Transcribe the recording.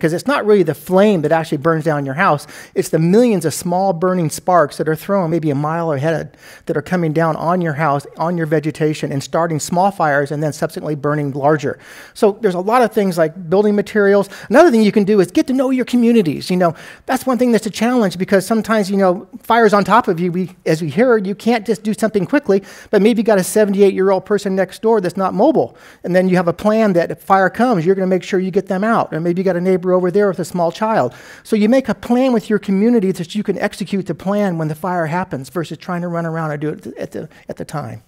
Because it's not really the flame that actually burns down your house, it's the millions of small burning sparks that are thrown maybe a mile ahead that are coming down on your house, on your vegetation, and starting small fires and then subsequently burning larger. So there's a lot of things like building materials. Another thing you can do is get to know your communities. You know, that's one thing that's a challenge because sometimes, you know, fires on top of you, we, as we hear, you can't just do something quickly, but maybe you got a 78 year old person next door that's not mobile. And then you have a plan that if fire comes, you're going to make sure you get them out. And maybe you got a neighbor over there with a small child. So you make a plan with your community that you can execute the plan when the fire happens versus trying to run around and do it at the, at the time.